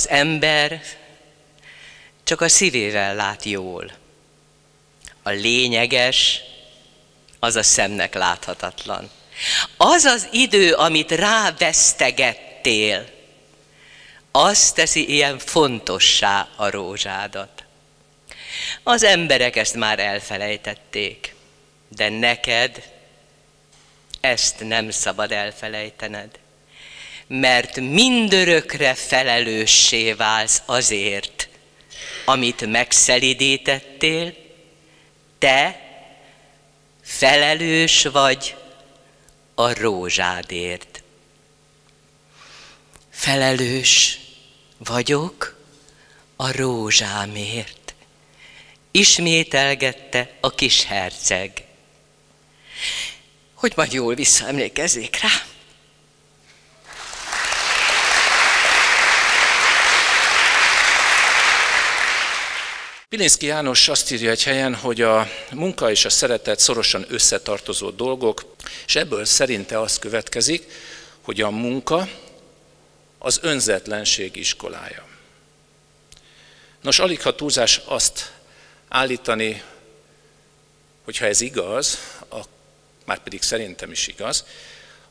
az ember csak a szívével lát jól. A lényeges, az a szemnek láthatatlan. Az az idő, amit rávesztegettél, az teszi ilyen fontossá a rózsádat. Az emberek ezt már elfelejtették, de neked ezt nem szabad elfelejtened, mert mindörökre felelőssé válsz azért, amit megszelidítettél, te felelős vagy a rózsádért. Felelős vagyok a rózsámért, ismételgette a kis herceg. Hogy majd jól visszaemlékezzék rá. Pilinszki János azt írja egy helyen, hogy a munka és a szeretet szorosan összetartozó dolgok, és ebből szerinte az következik, hogy a munka az önzetlenség iskolája. Nos, alig ha túlzás azt állítani, hogyha ez igaz, a, már pedig szerintem is igaz,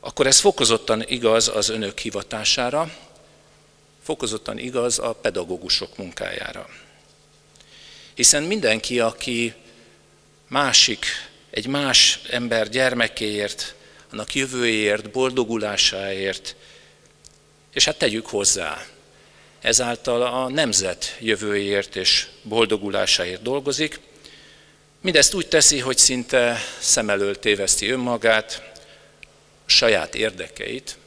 akkor ez fokozottan igaz az önök hivatására, fokozottan igaz a pedagógusok munkájára. Hiszen mindenki, aki másik, egy más ember gyermekéért, annak jövőjéért, boldogulásáért, és hát tegyük hozzá, ezáltal a nemzet jövőjéért és boldogulásáért dolgozik. Mindezt úgy teszi, hogy szinte szem elől téveszti önmagát, saját érdekeit,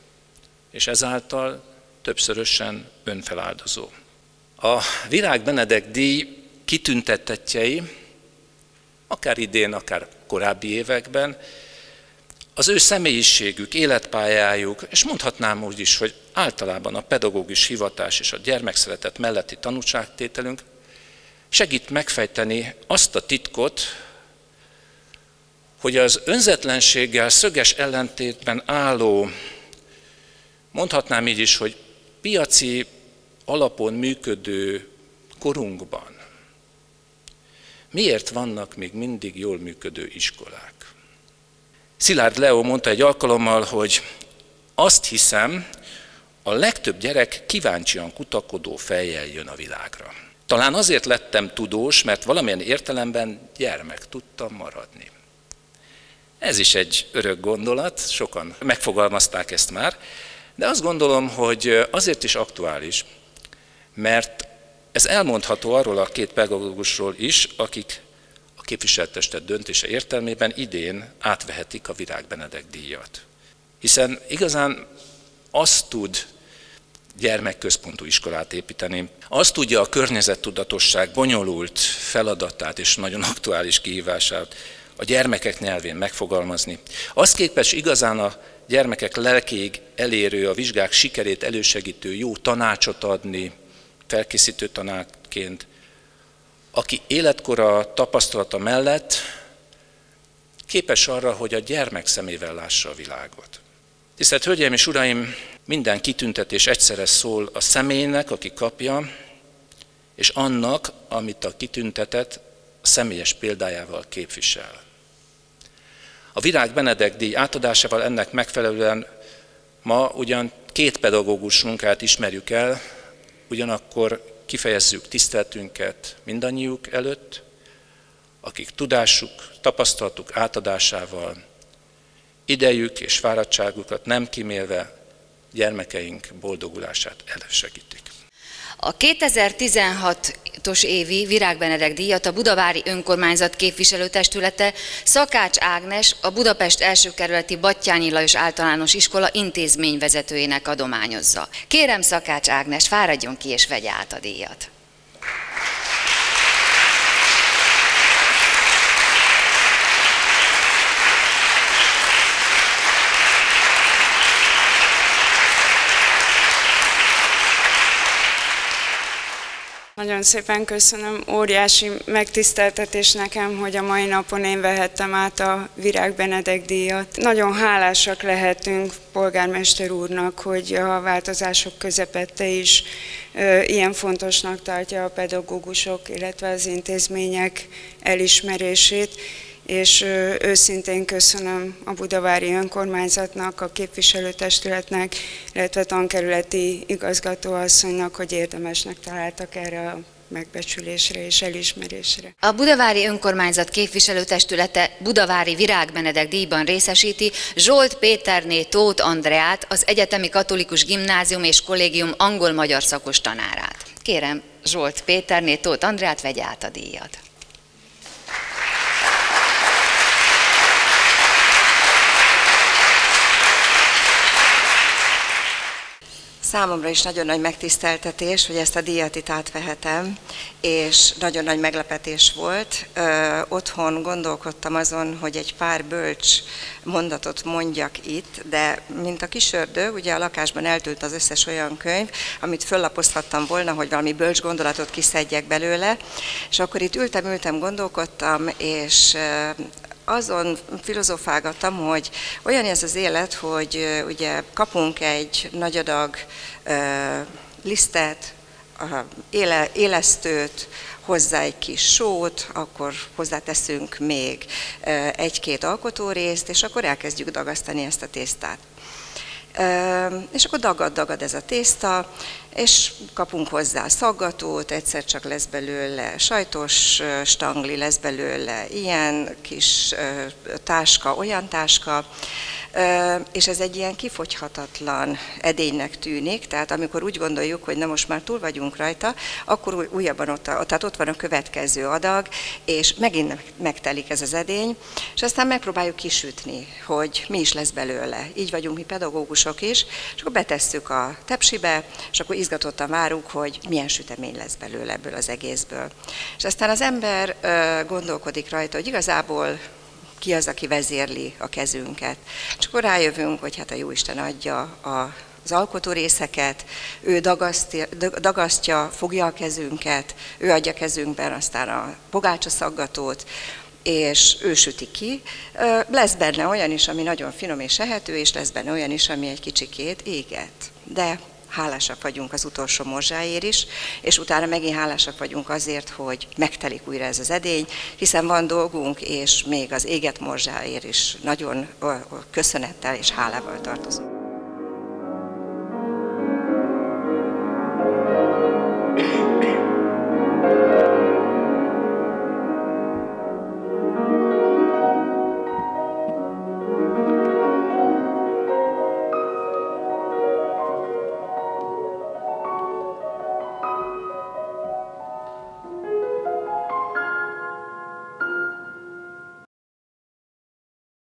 és ezáltal többszörösen önfeláldozó. A Virág Benedek díj kitüntetettjei, akár idén, akár korábbi években, az ő személyiségük, életpályájuk, és mondhatnám úgy is, hogy általában a pedagógus hivatás és a gyermekszeretet melletti tanúságtételünk segít megfejteni azt a titkot, hogy az önzetlenséggel szöges ellentétben álló, mondhatnám így is, hogy piaci alapon működő korunkban miért vannak még mindig jól működő iskolák? Szilárd Leo mondta egy alkalommal, hogy azt hiszem, a legtöbb gyerek kíváncsian kutakodó fejjel jön a világra. Talán azért lettem tudós, mert valamilyen értelemben gyermek tudtam maradni. Ez is egy örök gondolat, sokan megfogalmazták ezt már, de azt gondolom, hogy azért is aktuális, mert ez elmondható arról a két pedagógusról is, akik a képviseltestet döntése értelmében idén átvehetik a Virág Benedek díjat. Hiszen igazán azt tud gyermekközpontú iskolát építeni. Azt tudja a környezettudatosság bonyolult feladatát és nagyon aktuális kihívását a gyermekek nyelvén megfogalmazni. Azt képes igazán a gyermekek lelkéig elérő, a vizsgák sikerét elősegítő jó tanácsot adni, felkészítő tanárként, aki életkora tapasztalata mellett képes arra, hogy a gyermek szemével lássa a világot. Tisztelt Hölgyeim és Uraim, minden kitüntetés egyszerre szól a személynek, aki kapja, és annak, amit a kitüntetett személyes példájával képvisel. A Virág Benedek díj átadásával ennek megfelelően ma ugyan két pedagógus munkát ismerjük el, ugyanakkor kifejezzük tiszteltünket mindannyiuk előtt, akik tudásuk, tapasztalatuk átadásával, idejük és fáradtságukat nem kimélve gyermekeink boldogulását elősegítik. A 2016-os évi Virágbenedek díjat a Budavári Önkormányzat képviselőtestülete Szakács Ágnes, a Budapest első kerületi Battyányi Lajos általános iskola intézményvezetőjének adományozza. Kérem Szakács Ágnes, fáradjon ki és vegye át a díjat. Nagyon szépen köszönöm. Óriási megtiszteltetés nekem, hogy a mai napon én vehettem át a Virág Benedek díjat. Nagyon hálásak lehetünk polgármester úrnak, hogy a változások közepette is ilyen fontosnak tartja a pedagógusok, illetve az intézmények elismerését és őszintén köszönöm a Budavári Önkormányzatnak, a képviselőtestületnek, illetve tankerületi igazgatóasszonynak, hogy érdemesnek találtak erre a megbecsülésre és elismerésre. A Budavári Önkormányzat képviselőtestülete Budavári Virágbenedek díjban részesíti Zsolt Péterné Tóth Andreát, az Egyetemi Katolikus Gimnázium és Kollégium angol-magyar szakos tanárát. Kérem, Zsolt Péterné Tóth Andreát vegye át a díjat. Számomra is nagyon nagy megtiszteltetés, hogy ezt a díjat itt átvehetem, és nagyon nagy meglepetés volt. Ö, otthon gondolkodtam azon, hogy egy pár bölcs mondatot mondjak itt, de mint a kisördő, ugye a lakásban eltűnt az összes olyan könyv, amit föllapozhattam volna, hogy valami bölcs gondolatot kiszedjek belőle, és akkor itt ültem, ültem, gondolkodtam, és azon filozofálgattam, hogy olyan ez az élet, hogy ugye kapunk egy nagy adag lisztet, éle, élesztőt, hozzá egy kis sót, akkor hozzáteszünk még egy-két alkotórészt, és akkor elkezdjük dagasztani ezt a tésztát. És akkor dagad-dagad ez a tészta, és kapunk hozzá szaggatót, egyszer csak lesz belőle sajtos stangli, lesz belőle ilyen kis táska, olyan táska, és ez egy ilyen kifogyhatatlan edénynek tűnik, tehát amikor úgy gondoljuk, hogy na most már túl vagyunk rajta, akkor újabban ott, tehát ott van a következő adag, és megint megtelik ez az edény, és aztán megpróbáljuk kisütni, hogy mi is lesz belőle. Így vagyunk mi pedagógusok is, és akkor betesszük a tepsibe, és akkor izgatottan várunk, hogy milyen sütemény lesz belőle ebből az egészből. És aztán az ember gondolkodik rajta, hogy igazából ki az, aki vezérli a kezünket. És akkor rájövünk, hogy hát a Jóisten adja a az alkotó részeket, ő dagasztja, dagasztja, fogja a kezünket, ő adja kezünkben aztán a pogácsa szaggatót, és ő süti ki. Lesz benne olyan is, ami nagyon finom és ehető, és lesz benne olyan is, ami egy kicsikét éget. De hálásak vagyunk az utolsó morzsáért is, és utána megint hálásak vagyunk azért, hogy megtelik újra ez az edény, hiszen van dolgunk, és még az éget morzsáért is nagyon köszönettel és hálával tartozunk.